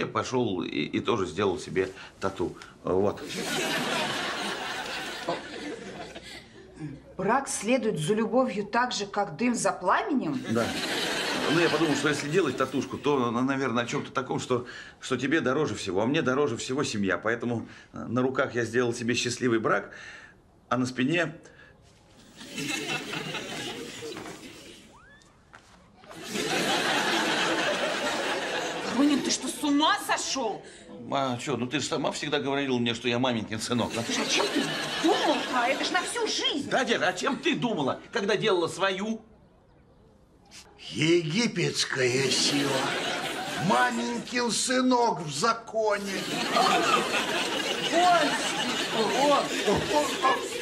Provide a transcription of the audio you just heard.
я пошел и, и тоже сделал себе тату. Вот. Брак следует за любовью так же, как дым за пламенем? Да. Ну, я подумал, что если делать татушку, то, наверное, о чем-то таком, что, что тебе дороже всего, а мне дороже всего семья. Поэтому э, на руках я сделал себе счастливый брак, а на спине... Ронин, ты что, с ума сошел? А что, ну ты же сама всегда говорила мне, что я маменькин сынок. А ты О чем ты думал-то? Это ж на всю жизнь. Да, Дед, а чем ты думала, когда делала свою? Египетская сила. Маменькин сынок в законе. Ой,